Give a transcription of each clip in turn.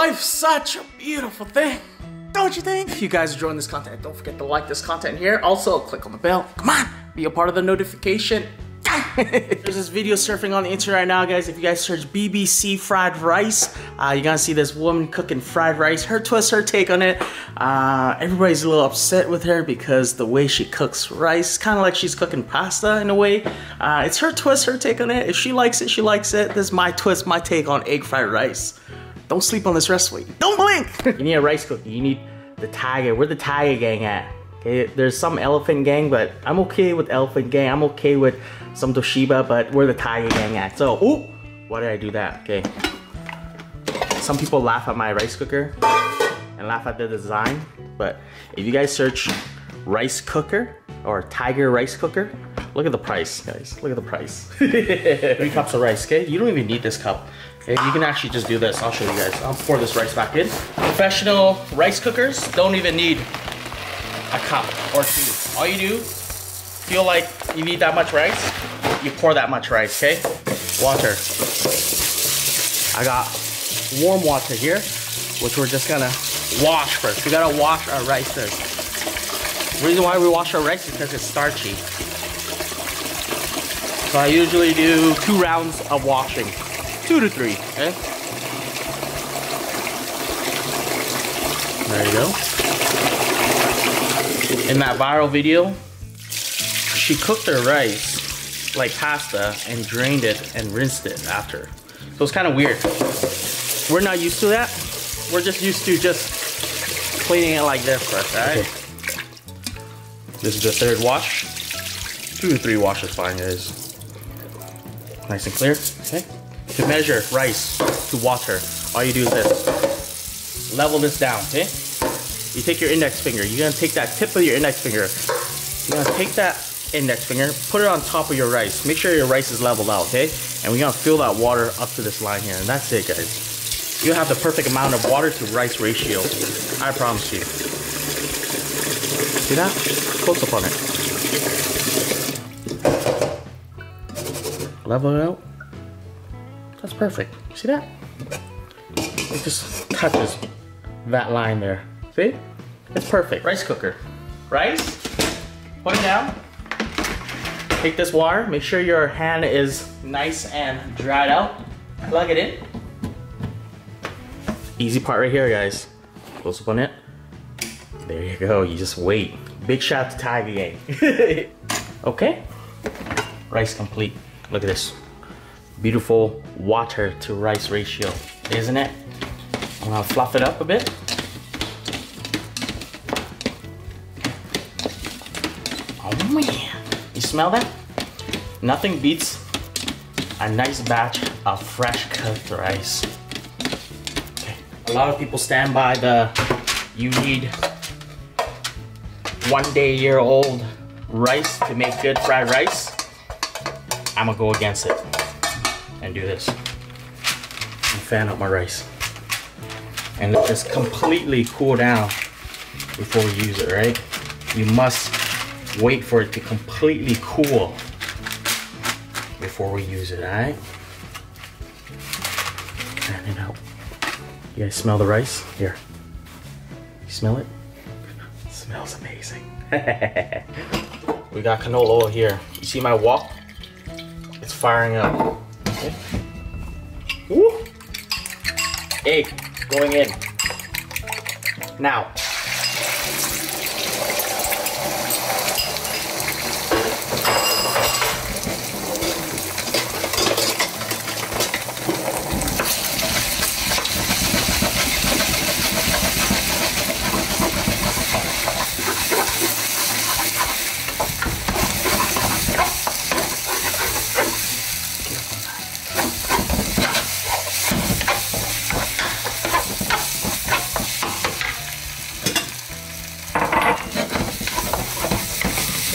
life such a beautiful thing. Don't you think? If you guys are enjoying this content, don't forget to like this content here. Also, click on the bell. Come on, be a part of the notification. There's this video surfing on the internet right now, guys. If you guys search BBC fried rice, uh, you're gonna see this woman cooking fried rice. Her twist, her take on it. Uh, everybody's a little upset with her because the way she cooks rice, kind of like she's cooking pasta in a way. Uh, it's her twist, her take on it. If she likes it, she likes it. This is my twist, my take on egg fried rice. Don't sleep on this recipe. Don't blink! you need a rice cooker. You need the tiger. Where the tiger gang at? Okay, there's some elephant gang, but I'm okay with elephant gang. I'm okay with some Toshiba, but where the tiger gang at? So, ooh, why did I do that? Okay. Some people laugh at my rice cooker and laugh at the design, but if you guys search rice cooker or tiger rice cooker, look at the price, guys. Look at the price. Three cups of rice, okay? You don't even need this cup. You can actually just do this. I'll show you guys. I'll pour this rice back in. Professional rice cookers don't even need a cup or two. All you do, feel like you need that much rice, you pour that much rice, okay? Water. I got warm water here, which we're just gonna wash first. We gotta wash our rice first. The reason why we wash our rice is because it's starchy. So I usually do two rounds of washing two to three, okay? There you go. In that viral video, she cooked her rice like pasta and drained it and rinsed it after. So it's kind of weird. We're not used to that. We're just used to just cleaning it like this first, alright? Okay. This is the third wash. Two to three washes fine, guys. Nice and clear, okay? To measure rice to water, all you do is this. Level this down, okay? You take your index finger. You're gonna take that tip of your index finger. You're gonna take that index finger, put it on top of your rice. Make sure your rice is leveled out, okay? And we're gonna fill that water up to this line here, and that's it, guys. You have the perfect amount of water to rice ratio. I promise you. See that? Close up on it. Level it out. That's perfect. See that? It just touches that line there. See? It's perfect. Rice cooker. Rice, put it down. Take this water, make sure your hand is nice and dried out. Plug it in. Easy part right here, guys. Close up on it. There you go, you just wait. Big shout out to Tiger Gang. okay, rice complete. Look at this beautiful water to rice ratio, isn't it? I'm gonna fluff it up a bit. Oh man, you smell that? Nothing beats a nice batch of fresh cooked rice. Okay. A lot of people stand by the you need one day year old rice to make good fried rice. I'm gonna go against it do this. And fan up my rice. And let this completely cool down before we use it, right? You must wait for it to completely cool before we use it, alright? Fan it out. You guys smell the rice? Here. You smell it? it smells amazing. we got canola oil here. You see my wok? It's firing up. Egg going in. Now.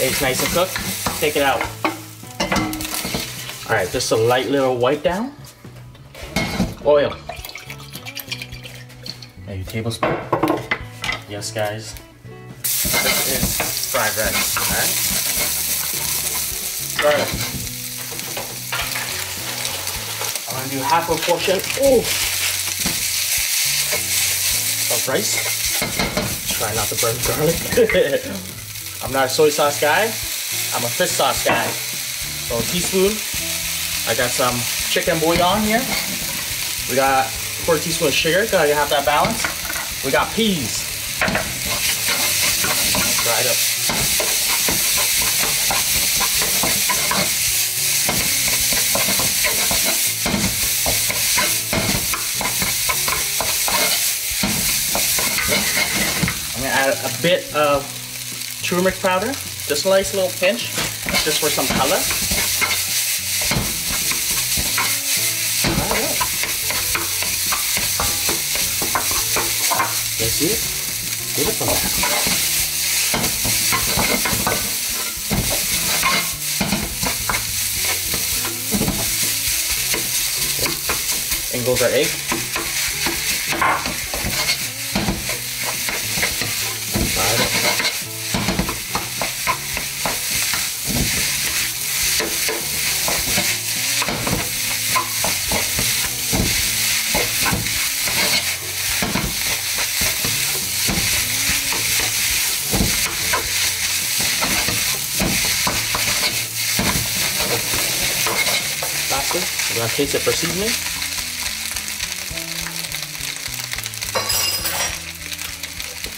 It's nice and cooked. Take it out. All right, just a light little wipe down. Oil. Maybe a tablespoon. Yes, guys. This is fried rice, all right? Garlic. I'm gonna do half a portion. Oh! this rice. Try not to burn garlic. I'm not a soy sauce guy. I'm a fish sauce guy. So a teaspoon. I got some chicken bouillon here. We got quarter teaspoon of sugar. Gotta have that balance. We got peas. It up. add a bit of turmeric powder, just a nice little pinch, just for some color. Right. That's it. Beautiful. Okay. And goes our egg. It for seasoning.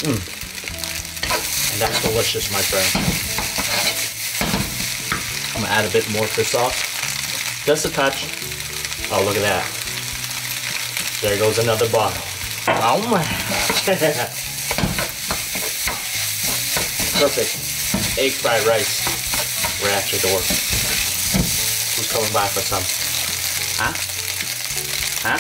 Mmm. And that's delicious, my friend. I'm gonna add a bit more fish sauce. Just a touch. Oh, look at that. There goes another bottle. Oh my. Perfect. Egg fried rice. We're at your door. Who's coming by for some? Huh? Huh?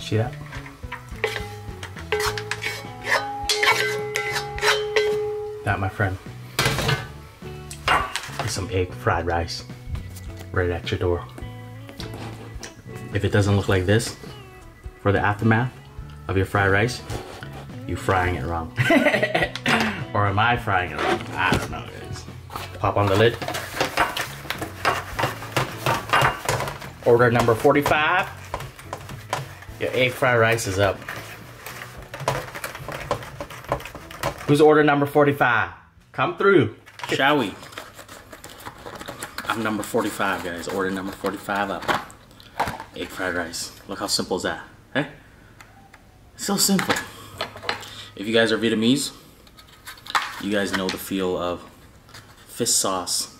See that? That, my friend, is some egg fried rice right at your door. If it doesn't look like this for the aftermath, of your fried rice, you frying it wrong. or am I frying it wrong? I don't know, guys. Pop on the lid. Order number 45. Your egg fried rice is up. Who's order number 45? Come through. Shall we? I'm number 45, guys. Order number 45 up. Egg fried rice. Look how simple is that. Hey? So simple. If you guys are Vietnamese, you guys know the feel of fish sauce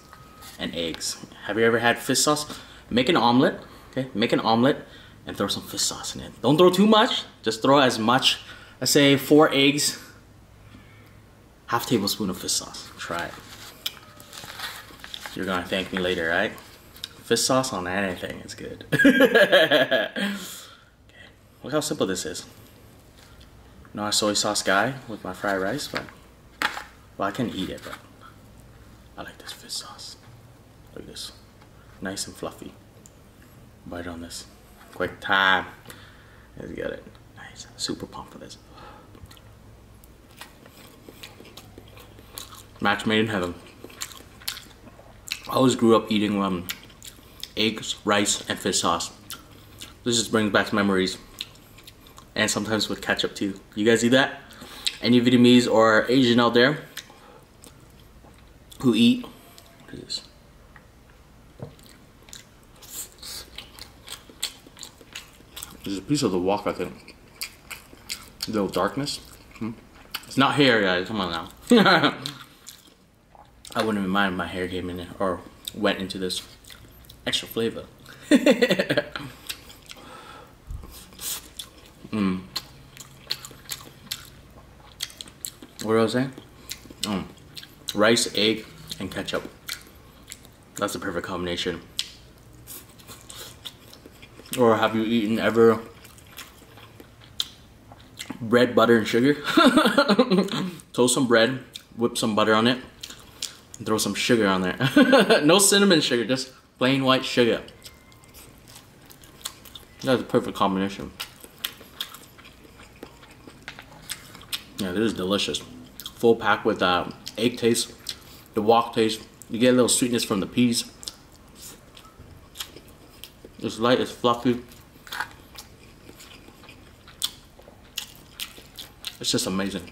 and eggs. Have you ever had fish sauce? Make an omelet, okay? Make an omelet and throw some fish sauce in it. Don't throw too much, just throw as much, let's say four eggs, half tablespoon of fish sauce. Try it. You're gonna thank me later, right? Fish sauce on anything is good. okay. Look how simple this is not a soy sauce guy with my fried rice, but well, I can eat it, but I like this fish sauce. Look at this, nice and fluffy. Bite on this, quick time. Let's get it. Nice, super pumped for this. Match made in heaven. I always grew up eating um, eggs, rice, and fish sauce. This just brings back memories and sometimes with ketchup too. You guys do that? Any Vietnamese or Asian out there who eat, this? There's a piece of the wok, I think. A little darkness. Hmm? It's not hair, guys. Come on now. I wouldn't even mind if my hair came in or went into this extra flavor. Mm. What was I saying? Mm. Rice, egg, and ketchup. That's the perfect combination. Or have you eaten ever bread, butter, and sugar? Toast some bread, whip some butter on it, and throw some sugar on there. no cinnamon sugar, just plain white sugar. That's a perfect combination. Yeah, this is delicious. full pack with uh, egg taste, the wok taste. You get a little sweetness from the peas. It's light, it's fluffy. It's just amazing.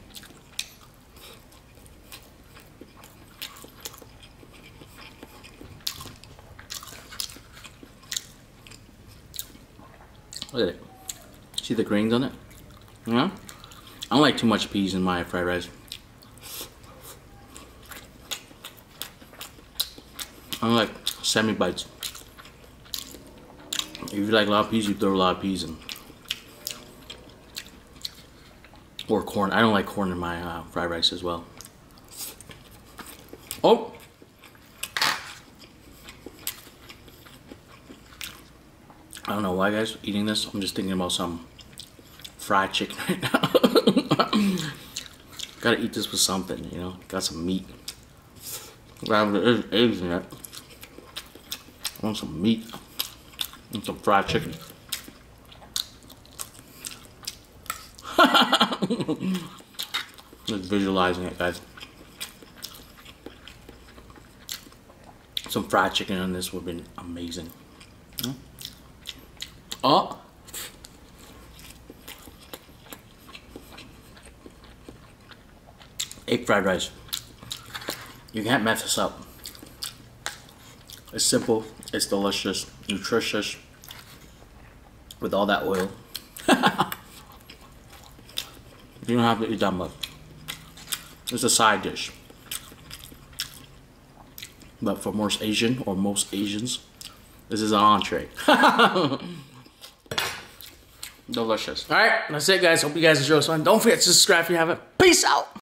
Look at it. See the grains on it? Yeah? I don't like too much peas in my fried rice. I don't like semi bites. If you like a lot of peas, you throw a lot of peas in. Or corn. I don't like corn in my uh, fried rice as well. Oh! I don't know why, guys, eating this. I'm just thinking about some fried chicken right now. Gotta eat this with something, you know? Got some meat. There's eggs in it. I want some meat and some fried chicken. Just visualizing it, guys. Some fried chicken on this would have been amazing. Mm-hmm. Oh. Egg fried rice. You can't mess this up. It's simple, it's delicious, nutritious, with all that oil. you don't have to eat that much. It's a side dish. But for most Asian or most Asians, this is an entree. Delicious. All right, that's it, guys. Hope you guys enjoy this one. Don't forget to subscribe if you haven't. Peace out.